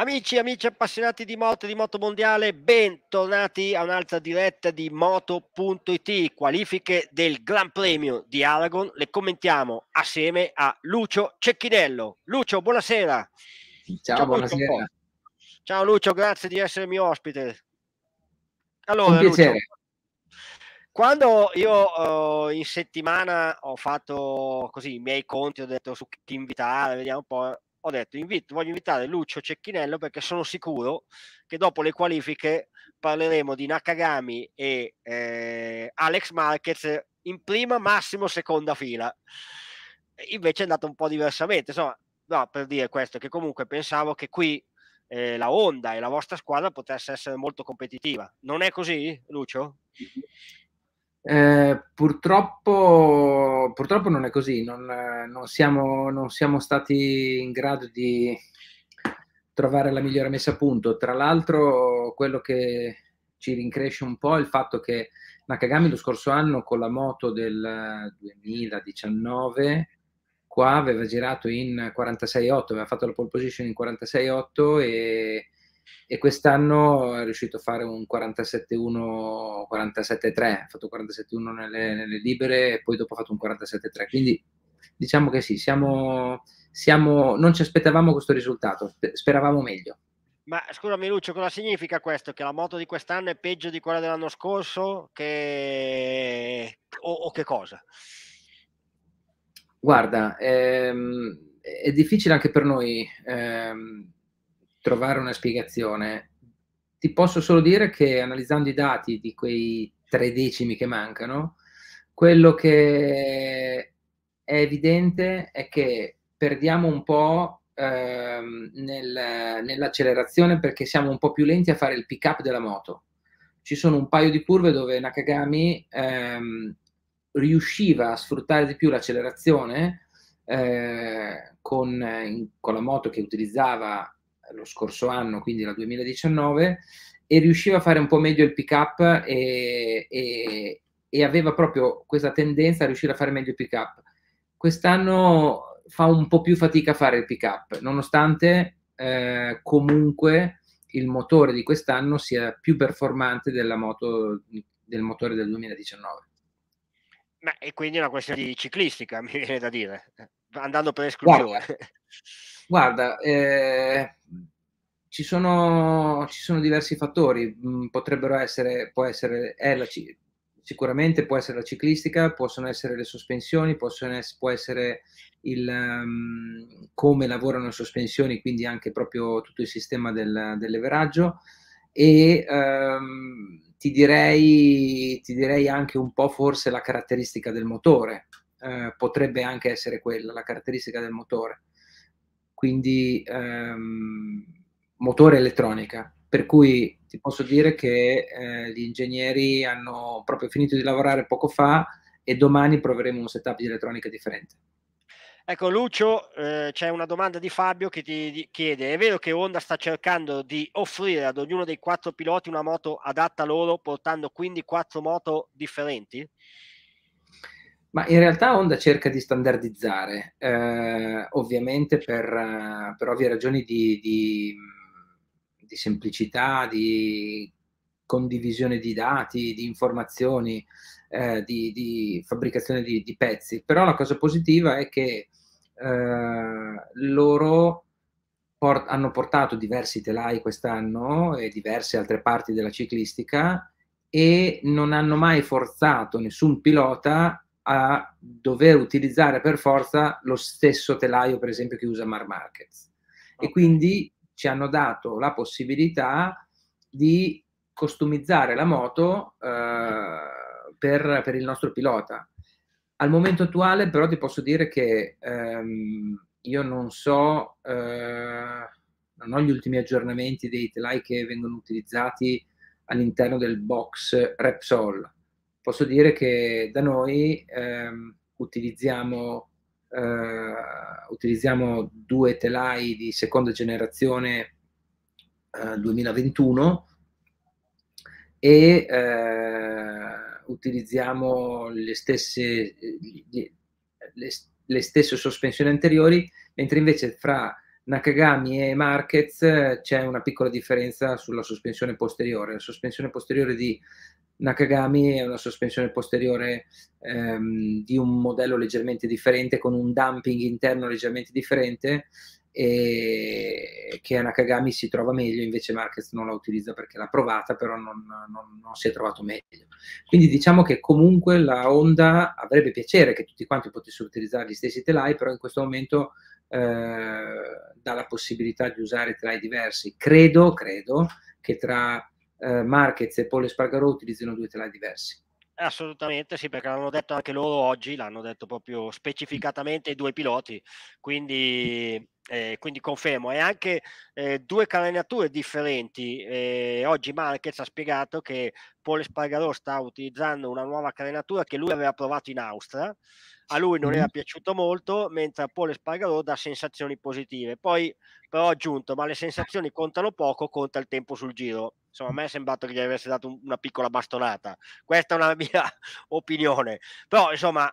Amici, amici appassionati di moto e di moto mondiale, bentornati a un'altra diretta di Moto.it, qualifiche del Gran Premio di Aragon. Le commentiamo assieme a Lucio Cecchinello. Lucio, buonasera. Ciao, Ciao buonasera. Lucio. Ciao Lucio, grazie di essere mio ospite. Allora. Lucio, quando io uh, in settimana ho fatto così i miei conti, ho detto su chi invitare, vediamo un po' ho detto invito, voglio invitare Lucio Cecchinello perché sono sicuro che dopo le qualifiche parleremo di Nakagami e eh, Alex Marquez in prima, massimo seconda fila. Invece è andato un po' diversamente, insomma, no, per dire questo, che comunque pensavo che qui eh, la Honda e la vostra squadra potesse essere molto competitiva. Non è così, Lucio? Eh, purtroppo, purtroppo, non è così, non, non, siamo, non, siamo, stati in grado di trovare la migliore messa a punto. Tra l'altro, quello che ci rincresce un po' è il fatto che Nakagami lo scorso anno con la moto del 2019 qua aveva girato in 46.8, aveva fatto la pole position in 46.8 e e quest'anno è riuscito a fare un 47-1, 47-3, ha fatto 47-1 nelle, nelle, libere e poi dopo ha fatto un 47-3, quindi diciamo che sì, siamo, siamo, non ci aspettavamo questo risultato, speravamo meglio. Ma scusami Lucio, cosa significa questo? Che la moto di quest'anno è peggio di quella dell'anno scorso? Che... O, o che cosa? Guarda, ehm, è difficile anche per noi ehm, trovare una spiegazione. Ti posso solo dire che analizzando i dati di quei tre decimi che mancano, quello che è evidente è che perdiamo un po' ehm, nel, nell'accelerazione perché siamo un po' più lenti a fare il pick up della moto. Ci sono un paio di curve dove Nakagami ehm, riusciva a sfruttare di più l'accelerazione eh, con, in, con la moto che utilizzava lo scorso anno, quindi nel 2019, e riusciva a fare un po' meglio il pick up e, e, e, aveva proprio questa tendenza a riuscire a fare meglio il pick up. Quest'anno fa un po' più fatica a fare il pick up, nonostante eh, comunque il motore di quest'anno sia più performante della moto, del motore del 2019. Ma e quindi è una questione di ciclistica, mi viene da dire, andando per esclusione. Guarda, Guarda, eh, ci, sono, ci, sono, diversi fattori, mm, potrebbero essere, può essere, la, sicuramente può essere la ciclistica, possono essere le sospensioni, essere, può essere il, um, come lavorano le sospensioni, quindi anche proprio tutto il sistema del, del leveraggio e um, ti, direi, ti direi anche un po' forse la caratteristica del motore, uh, potrebbe anche essere quella, la caratteristica del motore quindi ehm, motore elettronica. Per cui ti posso dire che eh, gli ingegneri hanno proprio finito di lavorare poco fa e domani proveremo un setup di elettronica differente. Ecco Lucio, eh, c'è una domanda di Fabio che ti chiede, è vero che Honda sta cercando di offrire ad ognuno dei quattro piloti una moto adatta a loro, portando quindi quattro moto differenti? Ma in realtà Honda cerca di standardizzare, eh, ovviamente per, per, ovvie ragioni di, di, di, semplicità, di condivisione di dati, di informazioni, eh, di, di, fabbricazione di, pezzi. Però la cosa positiva è che eh, loro port- hanno portato diversi telai quest'anno e diverse altre parti della ciclistica e non hanno mai forzato nessun pilota a dover utilizzare per forza lo stesso telaio, per esempio, che usa Mar Markets. Okay. E quindi ci hanno dato la possibilità di costumizzare la moto eh, per, per, il nostro pilota. Al momento attuale, però, ti posso dire che ehm, io non so, eh, non ho gli ultimi aggiornamenti dei telai che vengono utilizzati all'interno del box Repsol posso dire che da noi ehm, utilizziamo, eh, utilizziamo due telai di seconda generazione eh, 2021 e eh, utilizziamo le stesse, le, le, le stesse sospensioni anteriori, mentre invece fra Nakagami e Marquez c'è una piccola differenza sulla sospensione posteriore. La sospensione posteriore di Nakagami è una sospensione posteriore ehm, di un modello leggermente differente, con un dumping interno leggermente differente, e che a Nakagami si trova meglio, invece Marquez non la utilizza perché l'ha provata, però non, non, non, si è trovato meglio. Quindi diciamo che comunque la Honda avrebbe piacere che tutti quanti potessero utilizzare gli stessi telai, però in questo momento eh, dà la possibilità di usare telai diversi. Credo, credo che tra eh, Marquez e Paul Espargaro utilizzino due telai diversi. Assolutamente sì, perché l'hanno detto anche loro oggi, l'hanno detto proprio specificatamente i due piloti, quindi, eh, quindi confermo. E anche eh, due carenature differenti. Eh, oggi Marquez ha spiegato che Paul Espargaro sta utilizzando una nuova carenatura che lui aveva provato in Austria, a lui non era piaciuto molto, mentre a Paul Espargaro dà sensazioni positive. Poi però ho aggiunto, ma le sensazioni contano poco, conta il tempo sul giro. Insomma, a me è sembrato che gli avesse dato una piccola bastonata. Questa è una mia opinione. Però, insomma,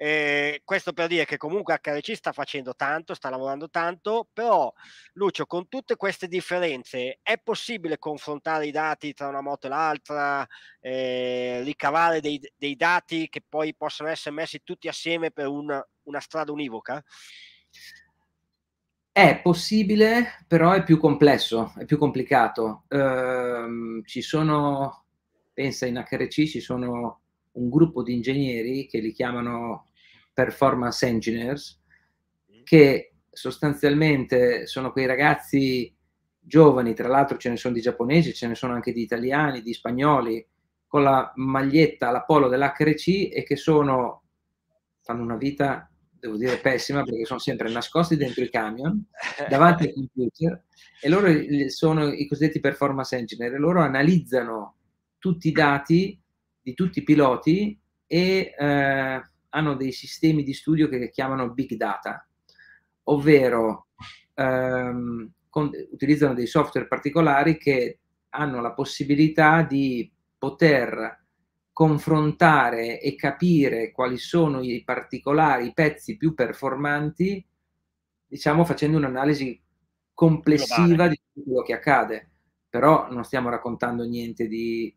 eh, questo per dire che comunque HRC sta facendo tanto, sta lavorando tanto, però Lucio, con tutte queste differenze è possibile confrontare i dati tra una moto e l'altra, eh, ricavare dei, dei, dati che poi possono essere messi tutti assieme per una, una strada univoca? È possibile, però è più complesso, è più complicato. Uh, ci sono, pensa in HRC, ci sono un gruppo di ingegneri che li chiamano performance engineers, mm. che sostanzialmente sono quei ragazzi giovani, tra l'altro ce ne sono di giapponesi, ce ne sono anche di italiani, di spagnoli, con la maglietta, la polo dell'HRC e che sono, fanno una vita, devo dire, pessima perché sono sempre nascosti dentro i camion, davanti ai computer e loro sono i cosiddetti performance engineer e loro analizzano tutti i dati di tutti i piloti e eh, hanno dei sistemi di studio che chiamano big data, ovvero ehm, con, utilizzano dei software particolari che hanno la possibilità di poter confrontare e capire quali sono i particolari, i pezzi più performanti, diciamo facendo un'analisi complessiva di quello che accade. Però non stiamo raccontando niente di,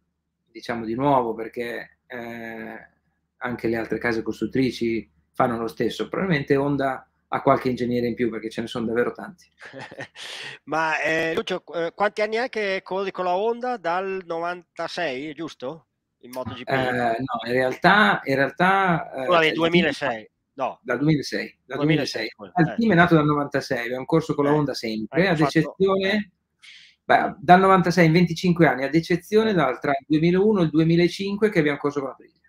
diciamo, di nuovo perché eh, anche le altre case costruttrici fanno lo stesso. Probabilmente Honda ha qualche ingegnere in più perché ce ne sono davvero tanti. Ma eh, Lucio, eh, quanti anni è che corri con la Honda? Dal 96, giusto? In MotoGP? Eh, no, in realtà... In realtà eh, cioè, 2006. No. Dal 2006. Dal 2006. 2006. Il team è nato dal 96, abbiamo corso con la eh, Honda sempre, ad eccezione... Beh, dal 96 in 25 anni, ad eccezione dal, tra il 2001 e il 2005 che abbiamo corso con la Aprilia.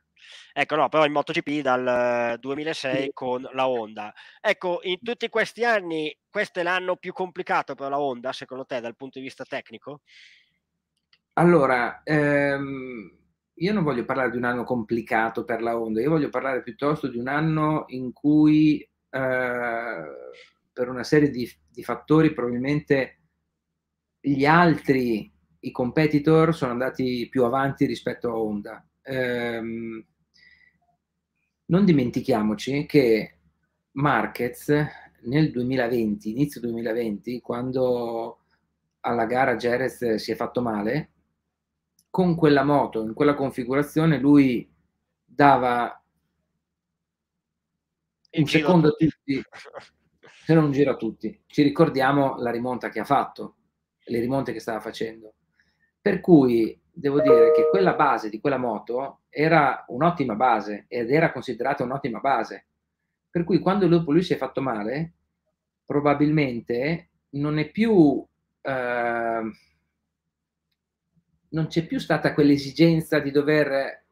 Ecco, no, però in MotoGP dal 2006 con la Honda. Ecco, in tutti questi anni, questo è l'anno più complicato per la Honda, secondo te, dal punto di vista tecnico? Allora, ehm, io non voglio parlare di un anno complicato per la Honda, io voglio parlare piuttosto di un anno in cui, eh, per una serie di, di fattori, probabilmente gli altri, i competitor, sono andati più avanti rispetto a Honda. Um, non dimentichiamoci che Marquez nel 2020, inizio 2020, quando alla gara Jerez si è fatto male, con quella moto, in quella configurazione, lui dava un secondo a tutti, se non un giro a tutti. Ci ricordiamo la rimonta che ha fatto, le rimonte che stava facendo. Per cui devo dire che quella base di quella moto era un'ottima base ed era considerata un'ottima base. Per cui quando dopo lui si è fatto male, probabilmente non è più... Eh, non c'è più stata quell'esigenza di dover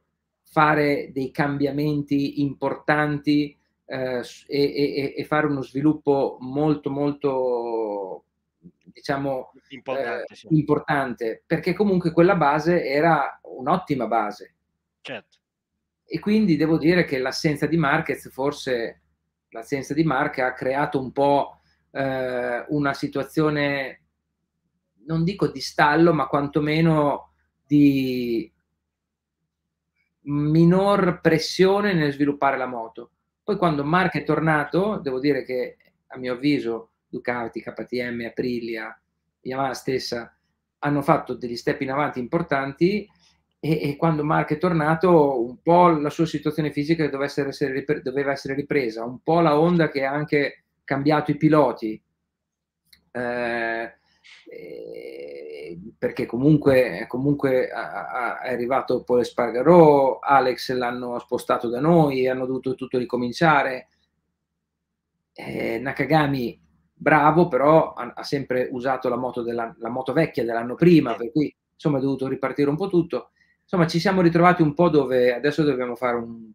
fare dei cambiamenti importanti eh, e, e, e, fare uno sviluppo molto molto diciamo importante, eh, sì. importante, perché comunque quella base era un'ottima base. Certo. E quindi devo dire che l'assenza di Marquez, forse l'assenza di Marquez ha creato un po' eh, una situazione, non dico di stallo, ma quantomeno di minor pressione nel sviluppare la moto. Poi quando Mark è tornato, devo dire che a mio avviso Ducati, KTM, Aprilia, Yamaha stessa, hanno fatto degli step in avanti importanti e, e, quando Mark è tornato un po' la sua situazione fisica doveva essere, doveva essere ripresa, un po' la Honda che ha anche cambiato i piloti, eh, perché comunque, comunque è arrivato Paul Spargarò, Alex l'hanno spostato da noi, hanno dovuto tutto ricominciare. Eh, Nakagami bravo, però ha, ha sempre usato la moto, della, la moto vecchia dell'anno prima, per cui insomma è dovuto ripartire un po' tutto. Insomma, ci siamo ritrovati un po' dove adesso dobbiamo fare un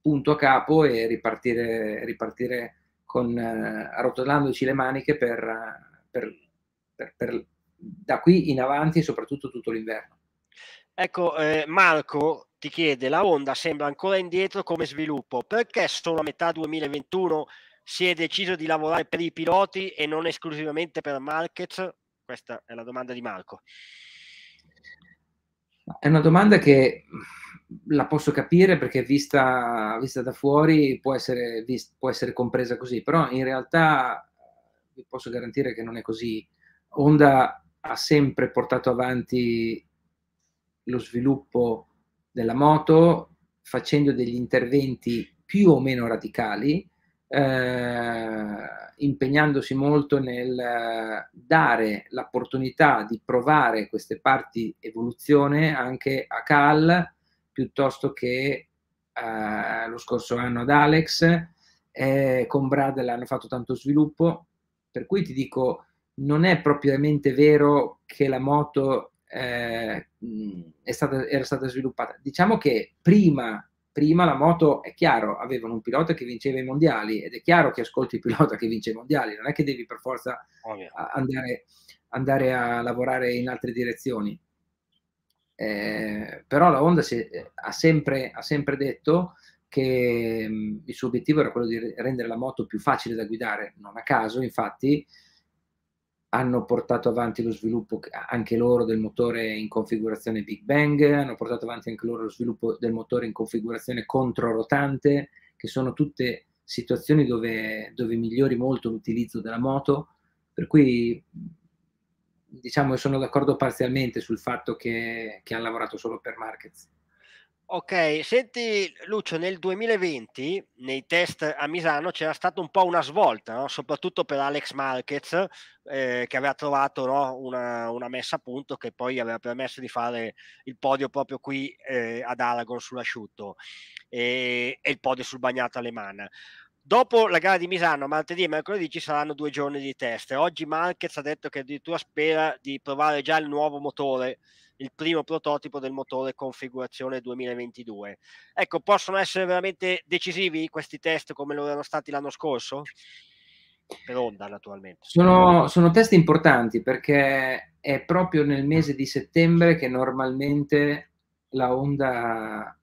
punto a capo e ripartire, ripartire con, eh, arrotolandoci le maniche per, per, per, per, da qui in avanti e soprattutto tutto l'inverno. Ecco, eh, Marco ti chiede, la Honda sembra ancora indietro come sviluppo, perché solo a metà 2021 si è deciso di lavorare per i piloti e non esclusivamente per Marquez? Questa è la domanda di Marco. È una domanda che la posso capire perché vista, vista da fuori può essere, vist, può essere, compresa così, però in realtà vi posso garantire che non è così. Honda ha sempre portato avanti lo sviluppo della moto facendo degli interventi più o meno radicali, eh, impegnandosi molto nel dare l'opportunità di provare queste parti evoluzione anche a Cal piuttosto che eh, lo scorso anno ad Alex. Eh, con Bradley hanno fatto tanto sviluppo, per cui ti dico, non è propriamente vero che la moto eh, stata, era stata sviluppata. Diciamo che prima prima la moto, è chiaro, avevano un pilota che vinceva i mondiali ed è chiaro che ascolti il pilota che vince i mondiali, non è che devi per forza andare, andare a lavorare in altre direzioni. Eh, però la Honda si, ha, sempre, ha, sempre, detto che mh, il suo obiettivo era quello di rendere la moto più facile da guidare, non a caso, infatti, hanno portato avanti lo sviluppo anche loro del motore in configurazione Big Bang, hanno portato avanti anche loro lo sviluppo del motore in configurazione controrotante, che sono tutte situazioni dove, dove migliori molto l'utilizzo della moto, per cui diciamo sono d'accordo parzialmente sul fatto che, che hanno lavorato solo per Markets. Ok, senti Lucio, nel 2020 nei test a Misano c'era stata un po' una svolta, no? soprattutto per Alex Marquez, eh, che aveva trovato no? una, una, messa a punto che poi aveva permesso di fare il podio proprio qui eh, ad Aragon sull'asciutto e, e il podio sul bagnato alemana. Dopo la gara di Misano, martedì e mercoledì ci saranno due giorni di test. Oggi Marquez ha detto che addirittura spera di provare già il nuovo motore il primo prototipo del motore configurazione 2022. Ecco, possono essere veramente decisivi questi test come lo erano stati l'anno scorso? Per Honda, naturalmente. Sono, sono test importanti perché è proprio nel mese di settembre che normalmente la Honda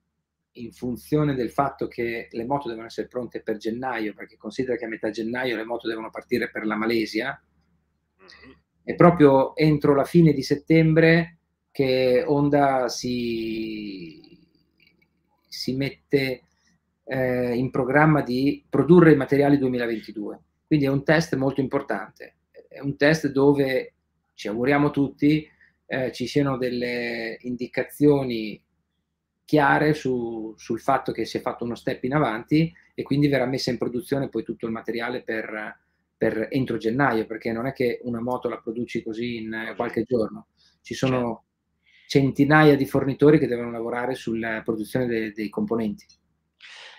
in funzione del fatto che le moto devono essere pronte per gennaio, perché considera che a metà gennaio le moto devono partire per la Malesia, e proprio entro la fine di settembre che Honda si, si mette eh, in programma di produrre i materiali 2022. Quindi è un test molto importante, è un test dove ci auguriamo tutti eh, ci siano delle indicazioni chiare su, sul fatto che si è fatto uno step in avanti e quindi verrà messa in produzione poi tutto il materiale per, per entro gennaio, perché non è che una moto la produci così in qualche giorno. Ci sono centinaia di fornitori che devono lavorare sulla produzione de- dei componenti.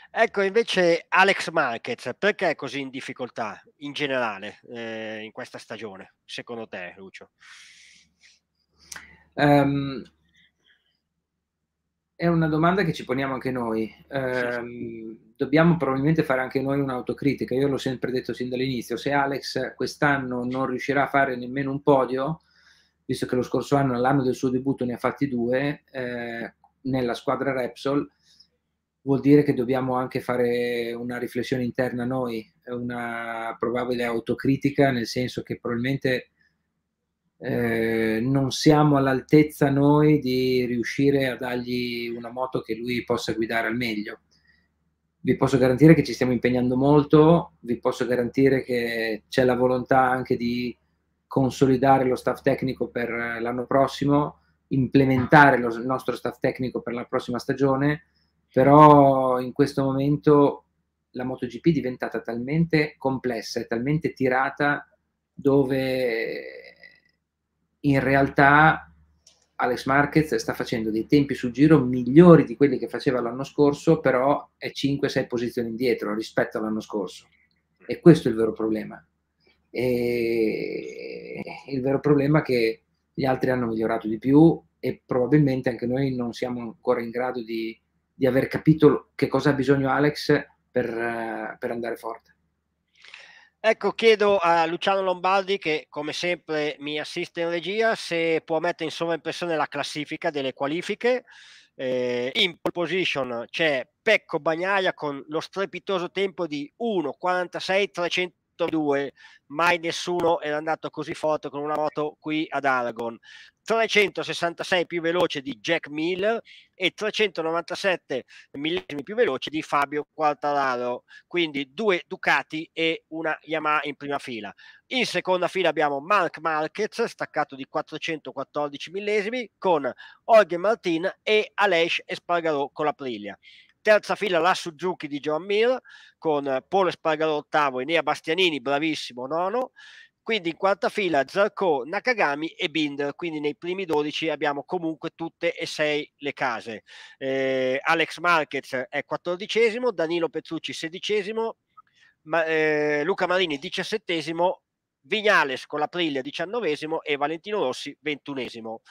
Ecco invece Alex Marquez, perché è così in difficoltà in generale eh, in questa stagione, secondo te Lucio? Um, è una domanda che ci poniamo anche noi. Um, dobbiamo probabilmente fare anche noi un'autocritica. Io l'ho sempre detto sin dall'inizio, se Alex quest'anno non riuscirà a fare nemmeno un podio, visto che lo scorso anno, all'anno del suo debutto, ne ha fatti due eh, nella squadra Repsol, vuol dire che dobbiamo anche fare una riflessione interna noi, una probabile autocritica, nel senso che probabilmente eh, non siamo all'altezza noi di riuscire a dargli una moto che lui possa guidare al meglio. vi posso garantire che ci stiamo impegnando molto, vi posso garantire che c'è la volontà anche di consolidare lo staff tecnico per l'anno prossimo, implementare lo, il nostro staff tecnico per la prossima stagione, però in questo momento la MotoGP è diventata talmente complessa e talmente tirata dove in realtà Alex Marquez sta facendo dei tempi sul giro migliori di quelli che faceva l'anno scorso, però è 5-6 posizioni indietro rispetto all'anno scorso. E questo è il vero problema. E il vero problema è che gli altri hanno migliorato di più e probabilmente anche noi non siamo ancora in grado di, di aver capito che cosa ha bisogno Alex per, per andare forte. Ecco, chiedo a Luciano Lombardi, che come sempre mi assiste in regia, se può mettere in sovraimpressione la classifica delle qualifiche. Eh, in pole position c'è Pecco Bagnaia con lo strepitoso tempo di 1.46.300 2, mai nessuno era andato così forte con una moto qui ad Aragon. 366 più veloce di Jack Miller e 397 millesimi più veloce di Fabio Quartararo, quindi due Ducati e una Yamaha in prima fila. In seconda fila abbiamo Mark Marquez, staccato di 414 millesimi, con Jorge Martin e Aleix Espargarò con la Priglia terza fila la Suzuki di John Mir con Paolo Spargaro ottavo e Nea Bastianini bravissimo nono. Quindi in quarta fila Zarco, Nakagami e Binder. Quindi nei primi 12 abbiamo comunque tutte e sei le case. Eh, Alex Marquez è quattordicesimo Danilo Petrucci sedicesimo ma, eh, Luca Marini diciassettesimo Vignales con la Priglia diciannovesimo e Valentino Rossi ventunesimo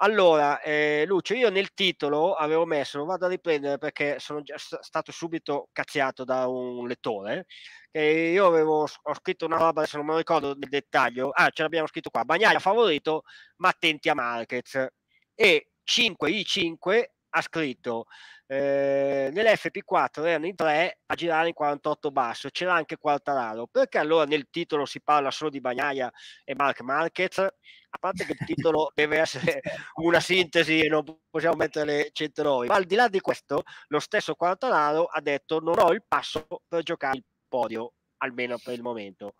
allora, eh, Lucio, io nel titolo avevo messo, lo vado a riprendere perché sono già stato subito cazziato da un lettore, che io avevo ho scritto una roba, adesso non me lo ricordo nel dettaglio, ah, ce l'abbiamo scritto qua, Bagnaia favorito, ma attenti a Marquez. E 5 i5 ha scritto eh, nell'FP4 erano in tre a girare in 48 basso, c'era anche Quartararo. Perché allora nel titolo si parla solo di Bagnaia e Mark Marquez? A parte che il titolo deve essere una sintesi e non possiamo mettere cento noi, ma al di là di questo, lo stesso Quartararo ha detto non ho il passo per giocare il podio, almeno per il momento.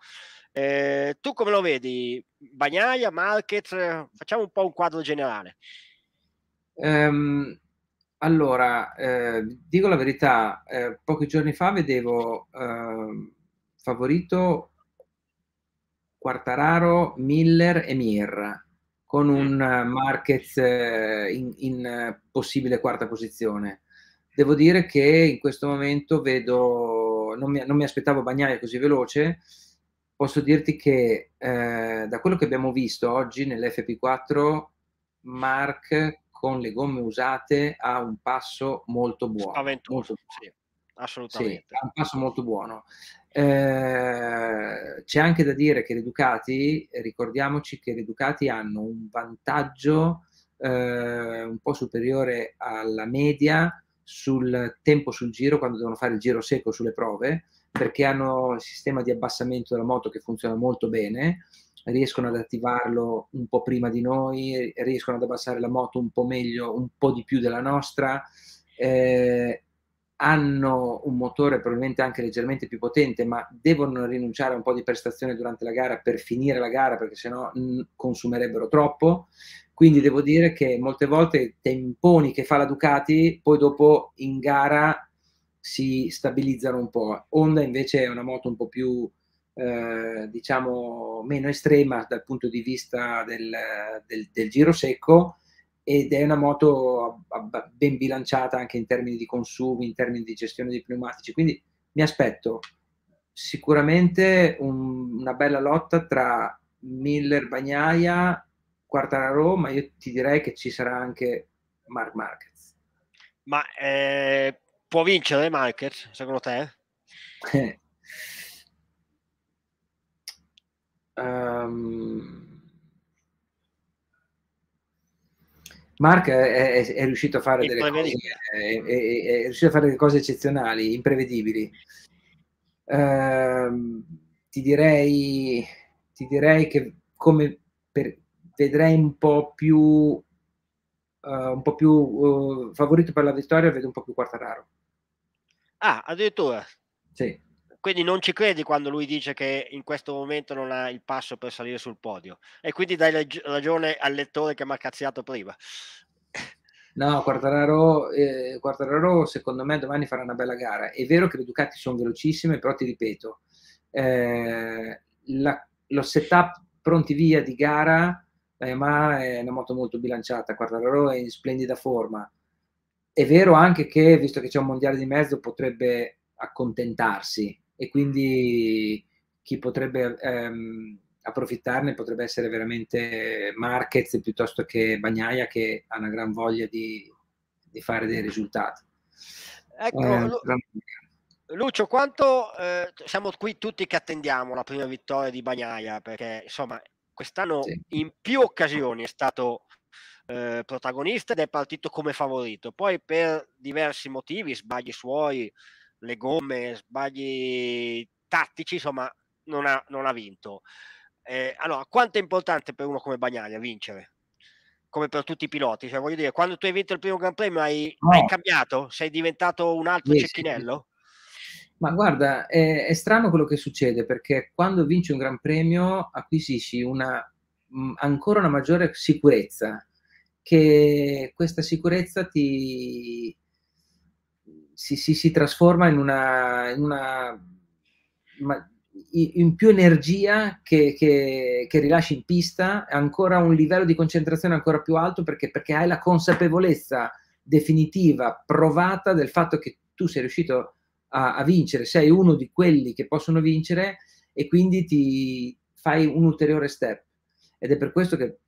Eh, tu come lo vedi? Bagnaia, Marquez? Facciamo un po' un quadro generale. Um, allora, eh, dico la verità, eh, pochi giorni fa vedevo eh, favorito Quartararo, Miller e Mir con un Marquez eh, in, in, possibile quarta posizione. Devo dire che in questo momento vedo, non mi, non mi aspettavo Bagnaia così veloce, posso dirti che eh, da quello che abbiamo visto oggi nell'FP4, Mark con le gomme usate ha un passo molto buono. Molto buono. Sì, assolutamente. Sì, ha un passo molto buono. Eh, c'è anche da dire che le Ducati, ricordiamoci che le Ducati hanno un vantaggio eh, un po' superiore alla media sul tempo sul giro quando devono fare il giro secco sulle prove perché hanno il sistema di abbassamento della moto che funziona molto bene riescono ad attivarlo un po' prima di noi, riescono ad abbassare la moto un po' meglio, un po' di più della nostra, eh, hanno un motore probabilmente anche leggermente più potente, ma devono rinunciare a un po' di prestazione durante la gara per finire la gara, perché sennò mh, consumerebbero troppo. Quindi devo dire che molte volte temponi che fa la Ducati, poi dopo in gara si stabilizzano un po'. Honda invece è una moto un po' più eh, diciamo meno estrema dal punto di vista del, del, del, giro secco ed è una moto ben bilanciata anche in termini di consumi, in termini di gestione dei pneumatici, quindi mi aspetto sicuramente un, una bella lotta tra Miller, Bagnaia, Quartararo, ma io ti direi che ci sarà anche Mark Marquez. Ma eh, può vincere Marquez, secondo te? Um, Mark è, è, è, riuscito a fare delle cose, è, riuscito a fare delle cose eccezionali, imprevedibili. Uh, ti, direi, ti direi che come per, vedrei un po' più, uh, un po' più uh, favorito per la vittoria, vedo un po' più Quartararo. Ah, addirittura. Sì. Quindi non ci credi quando lui dice che in questo momento non ha il passo per salire sul podio e quindi dai rag- ragione al lettore che mi ha cazziato prima. No, Quartararo, eh, Quartararo secondo me domani farà una bella gara. È vero che le Ducati sono velocissime, però ti ripeto, eh, la, lo setup pronti via di gara, la Yamaha è una moto molto bilanciata, Quartararo è in splendida forma. È vero anche che, visto che c'è un mondiale di mezzo, potrebbe accontentarsi e quindi chi potrebbe ehm, approfittarne potrebbe essere veramente Marquez piuttosto che Bagnaia che ha una gran voglia di, di fare dei risultati. Ecco, eh, Lu- Lucio, quanto eh, siamo qui tutti che attendiamo la prima vittoria di Bagnaia perché insomma quest'anno sì. in più occasioni è stato eh, protagonista ed è partito come favorito. Poi per diversi motivi, sbagli suoi, le gomme, sbagli tattici, insomma, non ha, non ha vinto. Eh, allora, quanto è importante per uno come Bagnaia vincere? Come per tutti i piloti, cioè voglio dire, quando tu hai vinto il primo Gran Premio hai, no. hai cambiato? Sei diventato un altro sì, cecchinello? Ma guarda, è, è, strano quello che succede perché quando vinci un Gran Premio acquisisci una, mh, ancora una maggiore sicurezza, che questa sicurezza ti, si, si, si trasforma in una, in una ma, in più energia che, che, che, rilasci in pista, ancora un livello di concentrazione ancora più alto perché, perché hai la consapevolezza definitiva, provata del fatto che tu sei riuscito a, a, vincere, sei uno di quelli che possono vincere e quindi ti fai un ulteriore step. Ed è per questo che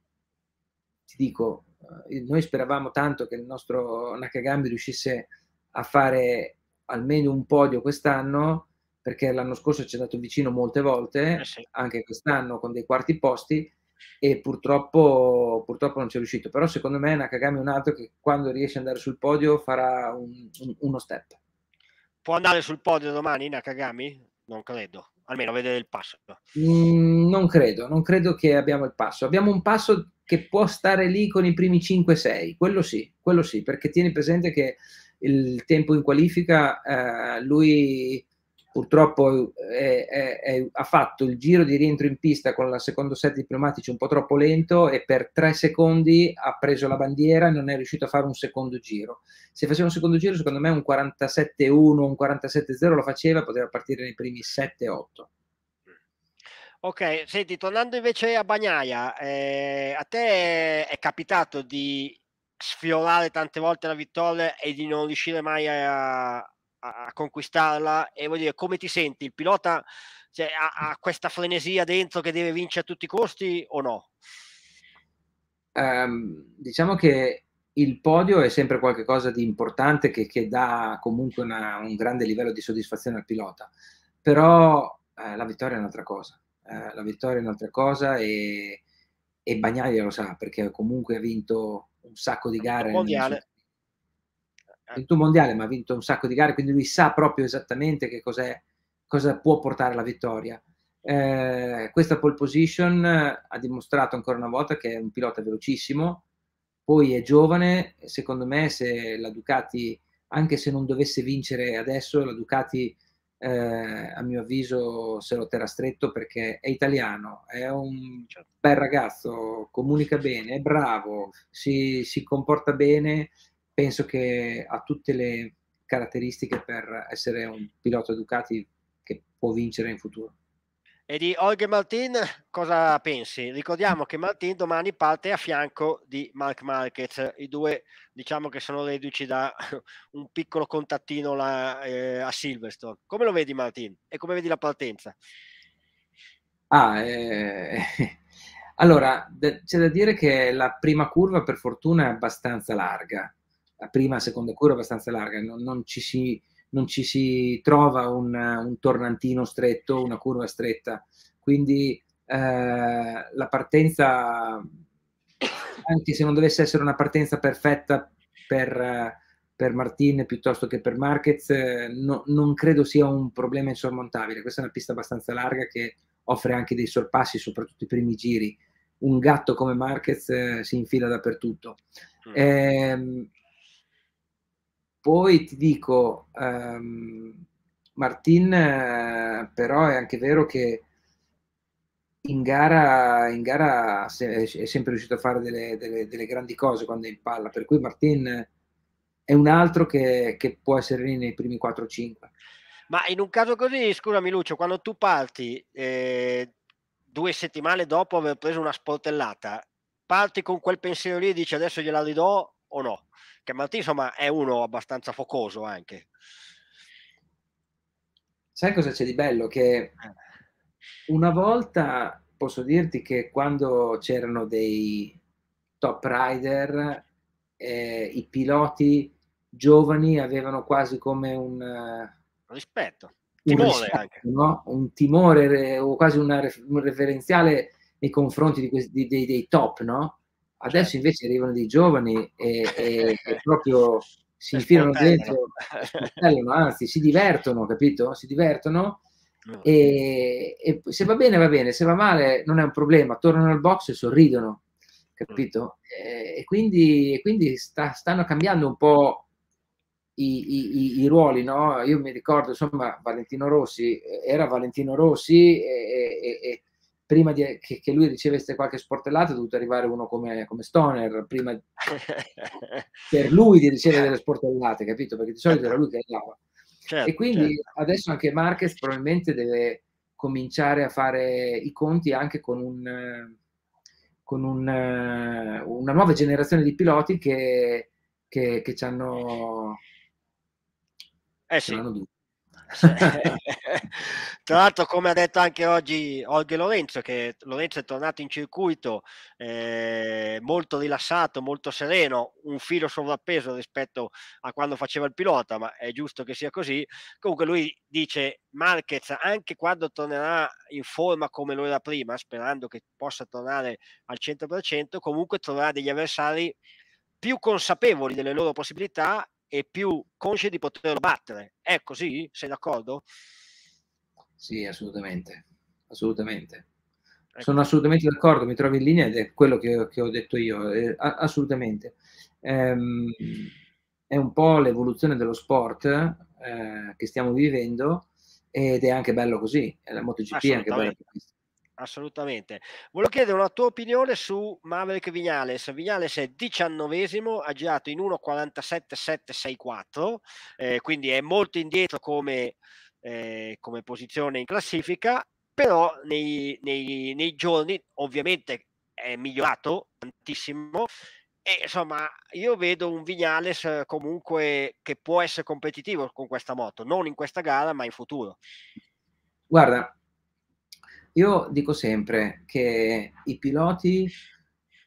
ti dico, eh, noi speravamo tanto che il nostro Nakagami riuscisse a fare almeno un podio quest'anno perché l'anno scorso ci è andato vicino molte volte, eh sì. anche quest'anno con dei quarti posti, e purtroppo, purtroppo non ci è riuscito. Però secondo me Nakagami è un altro che quando riesce ad andare sul podio farà un, un, uno step. Può andare sul podio domani Nakagami? Non credo, almeno vedere il passo. Mm, non credo, non credo che abbiamo il passo. Abbiamo un passo che può stare lì con i primi 5-6, quello sì, quello sì, perché tieni presente che il tempo in qualifica eh, lui purtroppo è, è, è, ha fatto il giro di rientro in pista con il secondo set di pneumatici un po' troppo lento e per tre secondi ha preso la bandiera e non è riuscito a fare un secondo giro. Se faceva un secondo giro, secondo me un 47-1, un 47-0 lo faceva, poteva partire nei primi 7-8. Ok, senti, tornando invece a Bagnaia, eh, a te è capitato di sfiorare tante volte la vittoria e di non riuscire mai a, a, conquistarla e voglio dire come ti senti? Il pilota cioè, ha, ha, questa frenesia dentro che deve vincere a tutti i costi o no? Um, diciamo che il podio è sempre qualcosa di importante che, che dà comunque una, un grande livello di soddisfazione al pilota. Però eh, la vittoria è un'altra cosa. Eh, la vittoria è un'altra cosa e, e Bagnaia lo sa perché comunque ha vinto un sacco di gare mondiale ha vinto un mondiale, ma ha vinto un sacco di gare, quindi lui sa proprio esattamente che cosa può portare alla vittoria. Eh, questa pole position ha dimostrato ancora una volta che è un pilota velocissimo, poi è giovane, secondo me se la Ducati, anche se non dovesse vincere adesso, la Ducati eh, a mio avviso se lo terrà stretto perché è italiano, è un bel ragazzo, comunica bene, è bravo, si, si comporta bene penso che ha tutte le caratteristiche per essere un pilota Ducati che può vincere in futuro. E di Olga Martin cosa pensi? Ricordiamo che Martin domani parte a fianco di Mark Marquez, i due diciamo che sono reduci da un piccolo contattino là, eh, a Silverstone. Come lo vedi Martin? E come vedi la partenza? Ah, eh, allora, c'è da dire che la prima curva per fortuna è abbastanza larga, la prima e seconda curva abbastanza larga, non, non, ci, si, non ci, si, trova un, un, tornantino stretto, una curva stretta, quindi eh, la partenza, anche se non dovesse essere una partenza perfetta per, per Martin piuttosto che per Marquez, no, non credo sia un problema insormontabile. Questa è una pista abbastanza larga che offre anche dei sorpassi, soprattutto i primi giri. Un gatto come Marquez eh, si infila dappertutto. Mm. Eh, poi ti dico, um, Martin eh, però è anche vero che in gara, in gara è sempre riuscito a fare delle, delle, delle, grandi cose quando è in palla, per cui Martin è un altro che, che può essere lì nei primi 4-5. Ma in un caso così, scusami Lucio, quando tu parti eh, due settimane dopo aver preso una sportellata, parti con quel pensiero lì e dici adesso gliela ridò o no? Che Martin insomma è uno abbastanza focoso anche. Sai cosa c'è di bello? Che eh. una volta posso dirti che quando c'erano dei top rider, eh, i piloti giovani avevano quasi come un rispetto, timore un rispetto. No? Un timore o quasi una, un referenziale nei confronti di questi, dei, dei, top, no? Adesso certo. invece arrivano dei giovani e, e, e proprio si infilano dentro, anzi si divertono, capito? Si divertono e, e, se va bene va bene, se va male non è un problema, tornano al box e sorridono, capito? E, e quindi, quindi sta, stanno cambiando un po' i, i, i, ruoli, no? Io mi ricordo, insomma, Valentino Rossi era Valentino Rossi e, e prima di, che, che, lui ricevesse qualche sportellata è dovuto arrivare uno come, come Stoner, prima per lui di ricevere delle sportellate, capito? Perché di solito era lui che andava. Certo, e quindi certo. adesso anche Marquez probabilmente deve cominciare a fare i conti anche con, un, con un, una nuova generazione di piloti che, che, che ci hanno eh sì. Tra l'altro, come ha detto anche oggi Olga Lorenzo, che Lorenzo è tornato in circuito eh, molto rilassato, molto sereno, un filo sovrappeso rispetto a quando faceva il pilota, ma è giusto che sia così. Comunque lui dice Marquez, anche quando tornerà in forma come lo era prima, sperando che possa tornare al 100%, comunque troverà degli avversari più consapevoli delle loro possibilità e più consci di poterlo battere. È così? Sei d'accordo? Sì, assolutamente. Assolutamente. Ecco. Sono assolutamente d'accordo, mi trovo in linea ed è quello che, che ho detto io, eh, assolutamente. Ehm, è un po' l'evoluzione dello sport eh, che stiamo vivendo ed è anche bello così, la MotoGP è anche bella assolutamente. Volevo chiedere una tua opinione su Maverick Vignales. Vignales è diciannovesimo, ha girato in 1.47.764, eh, quindi è molto indietro come, eh, come posizione in classifica, però nei, nei, nei giorni ovviamente è migliorato tantissimo e insomma, io vedo un Vignales comunque che può essere competitivo con questa moto, non in questa gara, ma in futuro. Guarda, io dico sempre che i piloti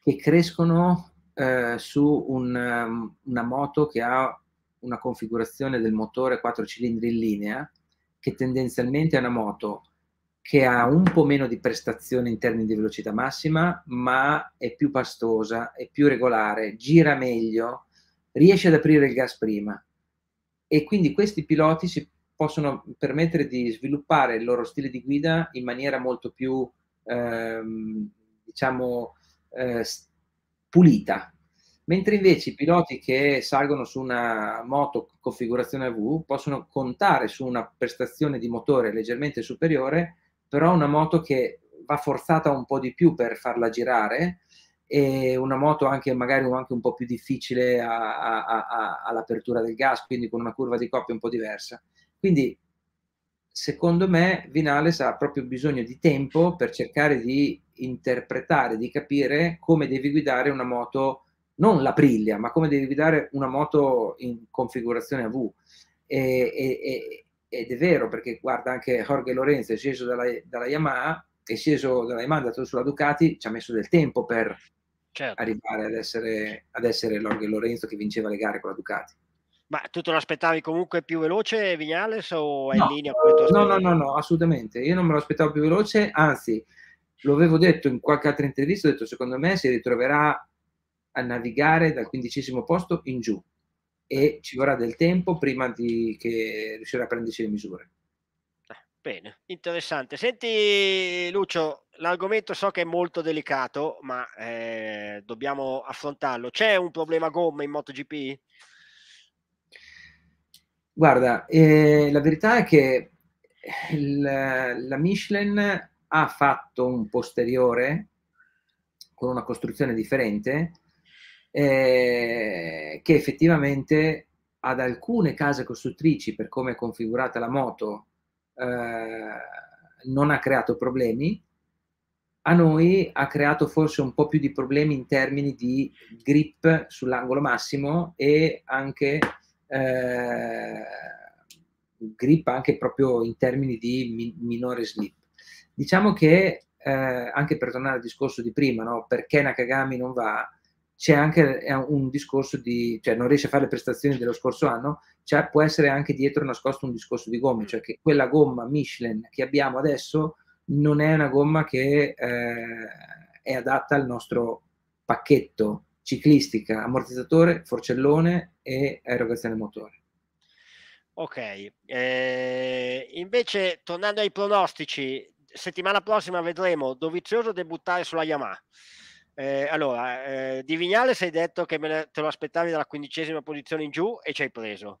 che crescono eh, su un, um, una moto che ha una configurazione del motore 4 cilindri in linea, che tendenzialmente è una moto che ha un po' meno di prestazione in termini di velocità massima, ma è più pastosa, è più regolare, gira meglio, riesce ad aprire il gas prima. E quindi questi piloti si possono permettere di sviluppare il loro stile di guida in maniera molto più, ehm, diciamo, eh, pulita. Mentre invece i piloti che salgono su una moto configurazione V possono contare su una prestazione di motore leggermente superiore, però una moto che va forzata un po' di più per farla girare e una moto anche magari anche un po' più difficile a, a, a, all'apertura del gas, quindi con una curva di coppia un po' diversa. Quindi, secondo me, Vinales ha proprio bisogno di tempo per cercare di interpretare, di capire come devi guidare una moto, non la Priglia, ma come devi guidare una moto in configurazione AV. E, e, ed è vero, perché guarda anche Jorge Lorenzo è sceso dalla, dalla Yamaha, è sceso dalla Yamaha, è andato sulla Ducati, ci ha messo del tempo per certo. arrivare ad essere, ad essere Jorge Lorenzo che vinceva le gare con la Ducati. Ma tu te lo aspettavi comunque più veloce Vignales o è no, in linea con No, no, no, no, assolutamente. Io non me lo aspettavo più veloce, anzi, lo avevo detto in qualche altra intervista, ho detto secondo me si ritroverà a navigare dal quindicesimo posto in giù e ci vorrà del tempo prima di che riuscirà a prendersi le misure. Eh, bene, interessante. Senti Lucio, l'argomento so che è molto delicato, ma eh, dobbiamo affrontarlo. C'è un problema gomme in MotoGP? Guarda, eh, la verità è che il, la Michelin ha fatto un posteriore con una costruzione differente eh, che effettivamente ad alcune case costruttrici, per come è configurata la moto, eh, non ha creato problemi, a noi ha creato forse un po' più di problemi in termini di grip sull'angolo massimo e anche grip anche proprio in termini di mi- minore slip. Diciamo che eh, anche per tornare al discorso di prima, no? perché Nakagami non va, c'è anche un discorso di, cioè non riesce a fare le prestazioni dello scorso anno, cioè può essere anche dietro nascosto un discorso di gomme, cioè che quella gomma Michelin che abbiamo adesso non è una gomma che eh, è adatta al nostro pacchetto ciclistica, ammortizzatore, forcellone e erogazione motore. Ok, eh, invece tornando ai pronostici, settimana prossima vedremo Dovizioso debuttare sulla Yamaha. Eh, allora, eh, di Vignale sei detto che ne, te lo aspettavi dalla quindicesima posizione in giù e ci hai preso.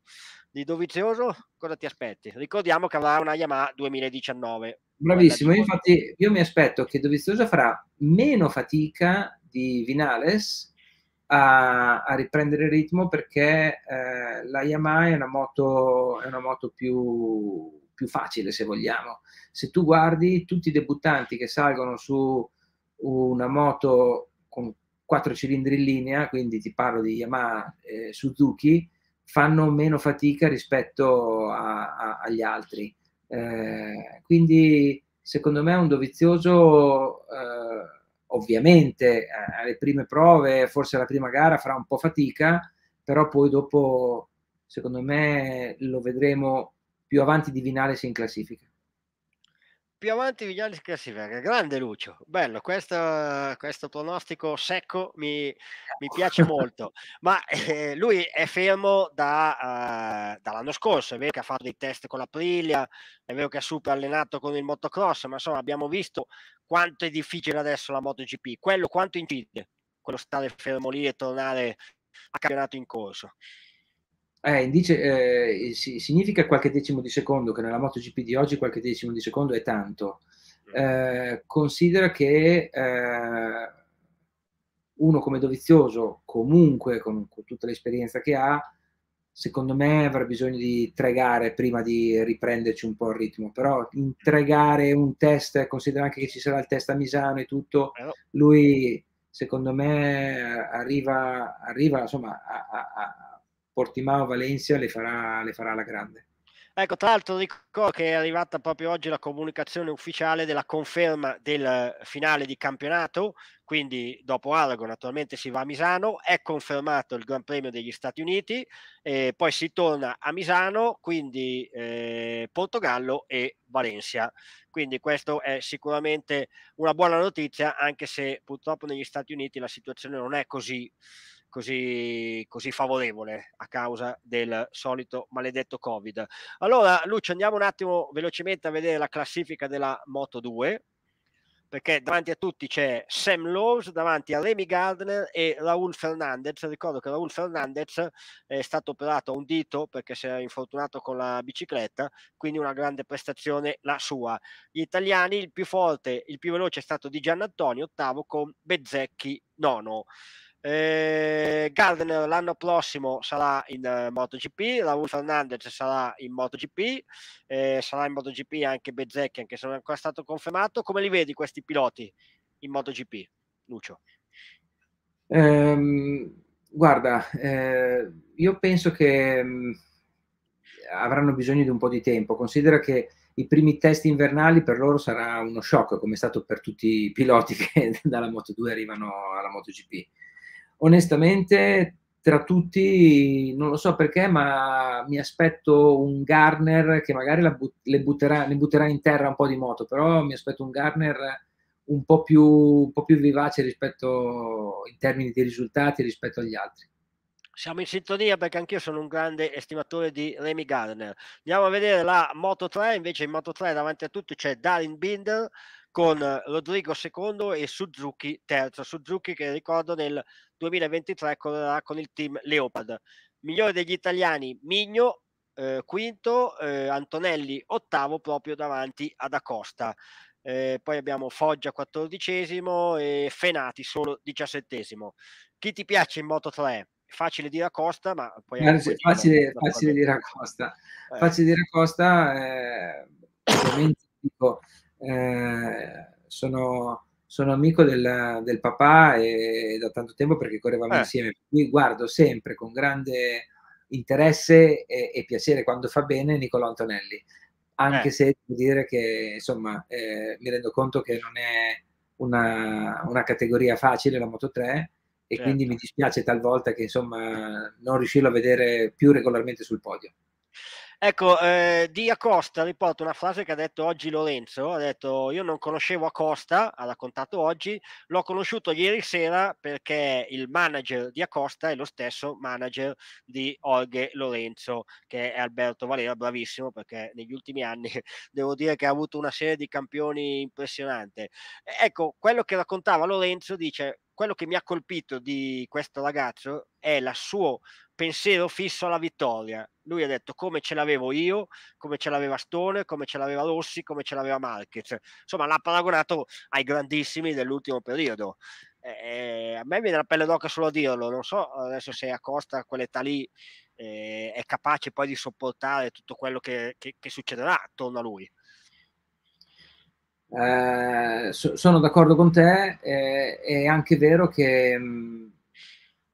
Di Dovizioso cosa ti aspetti? Ricordiamo che avrà una Yamaha 2019. Bravissimo, infatti io mi aspetto che Dovizioso farà meno fatica di Vinales a, a riprendere il ritmo perché eh, la Yamaha è una moto, è una moto più, più facile se vogliamo. Se tu guardi tutti i debuttanti che salgono su una moto con quattro cilindri in linea, quindi ti parlo di Yamaha e Suzuki, fanno meno fatica rispetto a, a, agli altri. Eh, quindi secondo me è un dovizioso eh, ovviamente eh, alle prime prove, forse alla prima gara farà un po' fatica, però poi dopo secondo me lo vedremo più avanti di Vinales in classifica più avanti Vignali classifica. Grande Lucio, bello, questo, questo pronostico secco mi, mi piace molto. Ma eh, lui è fermo da, uh, dall'anno scorso, è vero che ha fatto dei test con l'Aprilia, è vero che ha super allenato con il motocross, ma insomma abbiamo visto quanto è difficile adesso la MotoGP. Quello quanto incide, quello stare fermo lì e tornare a campionato in corso. Eh, indice, eh, significa qualche decimo di secondo, che nella MotoGP di oggi qualche decimo di secondo è tanto. Mm. Eh, considera che eh, uno come Dovizioso, comunque con, con, tutta l'esperienza che ha, secondo me avrà bisogno di tre gare prima di riprenderci un po' il ritmo. Però in tre gare un test, considera anche che ci sarà il test a Misano e tutto, lui secondo me arriva, arriva insomma, a, a Portimao Valencia le farà, le farà la grande. Ecco, tra l'altro ricordo che è arrivata proprio oggi la comunicazione ufficiale della conferma del finale di campionato, quindi dopo Aragon naturalmente si va a Misano, è confermato il Gran Premio degli Stati Uniti, eh, poi si torna a Misano, quindi eh, Portogallo e Valencia. Quindi questo è sicuramente una buona notizia, anche se purtroppo negli Stati Uniti la situazione non è così così, così favorevole a causa del solito maledetto Covid. Allora, Lucio, andiamo un attimo velocemente a vedere la classifica della Moto 2 perché davanti a tutti c'è Sam Lowe's, davanti a Remy Gardner e Raul Fernandez. Ricordo che Raul Fernandez è stato operato a un dito perché si era infortunato con la bicicletta, quindi una grande prestazione la sua. Gli italiani, il più forte, il più veloce è stato di Gian Antonio, ottavo con Bezzecchi, nono. Eh, Gardner l'anno prossimo sarà in uh, MotoGP, Raul Fernandez sarà in MotoGP, eh, sarà in MotoGP anche Bezzecchi, anche se non è ancora stato confermato. Come li vedi questi piloti in MotoGP, Lucio? Um, guarda, eh, io penso che um, avranno bisogno di un po' di tempo. Considera che i primi test invernali per loro sarà uno shock, come è stato per tutti i piloti che dalla Moto 2 arrivano alla MotoGP onestamente tra tutti non lo so perché, ma mi aspetto un Garner che magari but- le, butterà, ne butterà in terra un po' di moto, però mi aspetto un Garner un po' più, un po più vivace rispetto in termini di risultati rispetto agli altri. Siamo in sintonia perché anch'io sono un grande estimatore di Remy Gardner. Andiamo a vedere la Moto 3, invece in Moto 3 davanti a tutti c'è Darin Binder con Rodrigo secondo e Suzuki terzo. Suzuki che ricordo nel 2023 correrà con il team Leopard. Migliore degli italiani Migno, eh, quinto, eh, Antonelli ottavo proprio davanti ad Acosta. Eh, poi abbiamo Foggia quattordicesimo e Fenati solo diciassettesimo. Chi ti piace in Moto 3? Facile dire Acosta, ma poi... Facile, facile, facile dire Acosta. Eh. Facile dire Acosta, eh, ovviamente dico, eh, sono, sono, amico del, del, papà e da tanto tempo perché correvamo eh. insieme. Qui guardo sempre con grande interesse e, e, piacere quando fa bene Nicolò Antonelli, anche eh. se devo dire che insomma eh, mi rendo conto che non è una, una categoria facile la Moto 3 e certo. quindi mi dispiace talvolta che insomma non riuscirlo a vedere più regolarmente sul podio. Ecco, eh, di Acosta riporto una frase che ha detto oggi Lorenzo, ha detto io non conoscevo Acosta, ha raccontato oggi, l'ho conosciuto ieri sera perché il manager di Acosta è lo stesso manager di Orge Lorenzo, che è Alberto Valera, bravissimo perché negli ultimi anni devo dire che ha avuto una serie di campioni impressionante. Ecco, quello che raccontava Lorenzo dice, quello che mi ha colpito di questo ragazzo è il suo pensiero fisso alla vittoria. Lui ha detto come ce l'avevo io, come ce l'aveva Stone, come ce l'aveva Rossi, come ce l'aveva Marquez. Insomma, l'ha paragonato ai grandissimi dell'ultimo periodo. Eh, a me viene la pelle d'oca solo a dirlo. Non so adesso se a Costa a quell'età lì eh, è capace poi di sopportare tutto quello che, che, che succederà attorno a lui. Eh, so, sono d'accordo con te, eh, è anche vero che mh,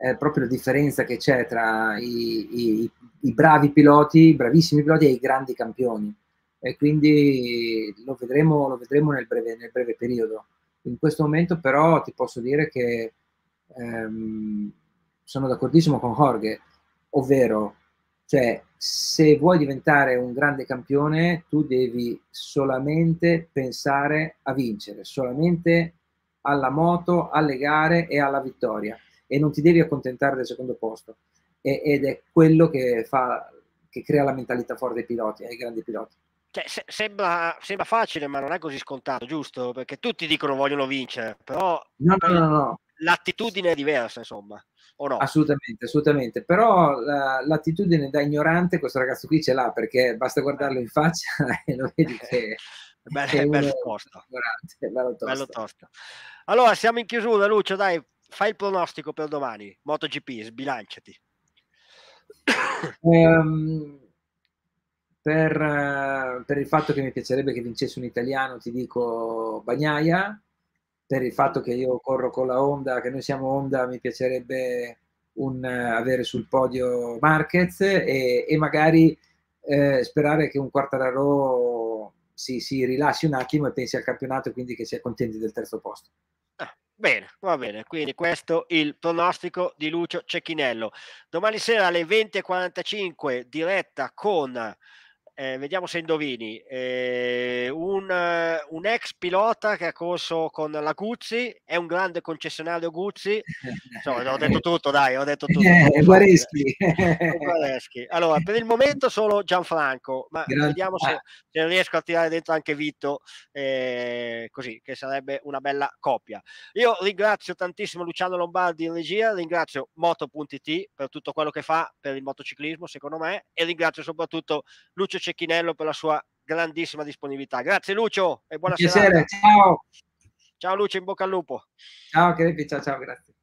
è proprio la differenza che c'è tra i, i, i, bravi piloti, i bravissimi piloti e i grandi campioni. E quindi lo vedremo, lo vedremo nel, breve, nel, breve, periodo. In questo momento però ti posso dire che ehm, sono d'accordissimo con Jorge, ovvero cioè, se vuoi diventare un grande campione, tu devi solamente pensare a vincere, solamente alla moto, alle gare e alla vittoria e non ti devi accontentare del secondo posto. E, ed è quello che, fa, che crea la mentalità forte ai piloti, ai grandi piloti. Cioè, se, sembra, sembra, facile, ma non è così scontato, giusto? Perché tutti dicono vogliono vincere, però no, no, no, l'attitudine è diversa, insomma o no? Assolutamente, assolutamente. Però la, l'attitudine da ignorante questo ragazzo qui ce l'ha perché basta guardarlo in faccia e lo vedi che Beh, bello. Bello tosto. bello tosto. Allora, siamo in chiusura, Lucio, dai, fai il pronostico per domani. MotoGP, sbilanciati. Um, per, uh, per, il fatto che mi piacerebbe che vincesse un italiano, ti dico Bagnaia per il fatto che io corro con la Honda, che noi siamo Honda, mi piacerebbe un, avere sul podio Marquez e, e magari eh, sperare che un Quartararo si, si, rilassi un attimo e pensi al campionato e quindi che sia contenti del terzo posto. Bene, va bene, quindi questo il pronostico di Lucio Cecchinello. Domani sera alle 20.45 diretta con eh, vediamo se indovini, eh, un, un, ex pilota che ha corso con la Guzzi, è un grande concessionario Guzzi, insomma ho detto tutto dai, ho detto tutto. Eh, Guareschi. allora, per il momento solo Gianfranco, ma Grazie. vediamo se, ah. se, riesco a tirare dentro anche Vito, eh, così, che sarebbe una bella coppia. Io ringrazio tantissimo Luciano Lombardi in regia, ringrazio Moto.it per tutto quello che fa per il motociclismo, secondo me, e ringrazio soprattutto Lucio Cecchini Cecchinello per la sua grandissima disponibilità. Grazie Lucio e buona Piacere, serata. Ciao. Ciao Lucio, in bocca al lupo. Ciao Crepi, ciao ciao, grazie.